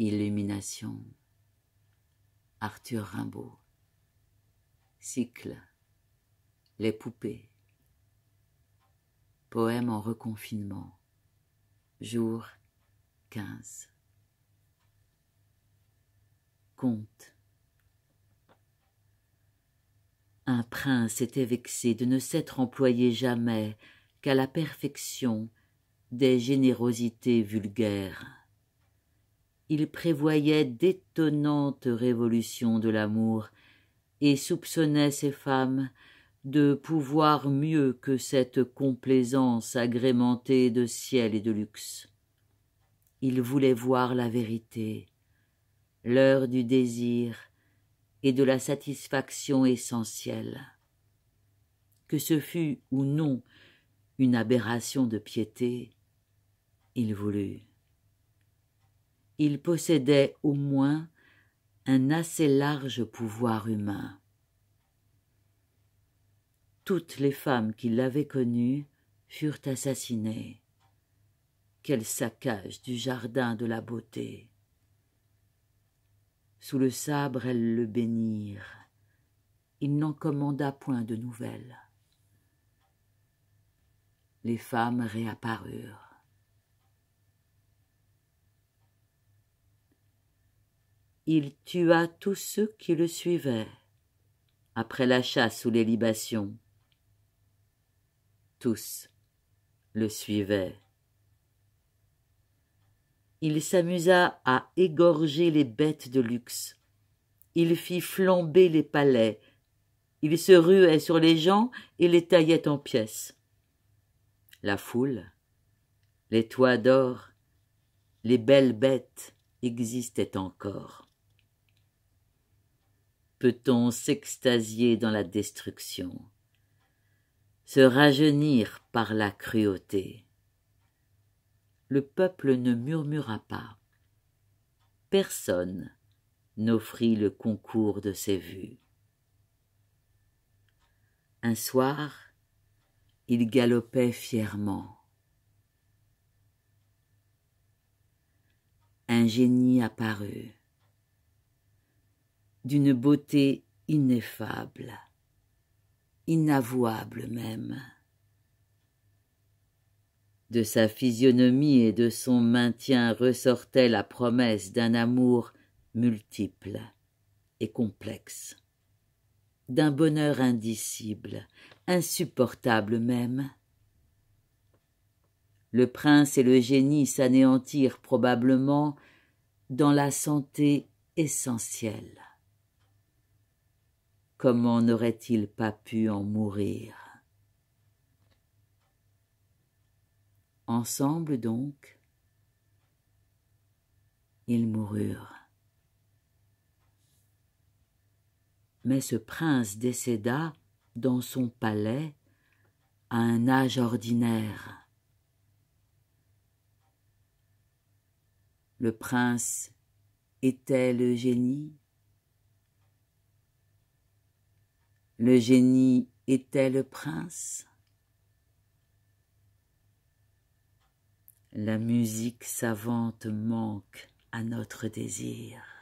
Illumination. Arthur Rimbaud. Cycle. Les poupées. Poème en reconfinement. Jour 15. Conte. Un prince était vexé de ne s'être employé jamais qu'à la perfection des générosités vulgaires il prévoyait d'étonnantes révolutions de l'amour et soupçonnait ces femmes de pouvoir mieux que cette complaisance agrémentée de ciel et de luxe. Il voulait voir la vérité, l'heure du désir et de la satisfaction essentielle. Que ce fût ou non une aberration de piété, il voulut il possédait au moins un assez large pouvoir humain. Toutes les femmes qui l'avaient connu furent assassinées. Quel saccage du jardin de la beauté. Sous le sabre elles le bénirent. Il n'en commanda point de nouvelles. Les femmes réapparurent. Il tua tous ceux qui le suivaient, après la chasse ou les libations. Tous le suivaient. Il s'amusa à égorger les bêtes de luxe. Il fit flamber les palais. Il se ruait sur les gens et les taillait en pièces. La foule, les toits d'or, les belles bêtes existaient encore peut-on s'extasier dans la destruction, se rajeunir par la cruauté. Le peuple ne murmura pas. Personne n'offrit le concours de ses vues. Un soir, il galopait fièrement. Un génie apparut d'une beauté ineffable, inavouable même. De sa physionomie et de son maintien ressortait la promesse d'un amour multiple et complexe, d'un bonheur indicible, insupportable même. Le prince et le génie s'anéantirent probablement dans la santé essentielle. Comment n'aurait-il pas pu en mourir? Ensemble donc, ils moururent. Mais ce prince décéda dans son palais à un âge ordinaire. Le prince était le génie Le génie était le prince. La musique savante manque à notre désir.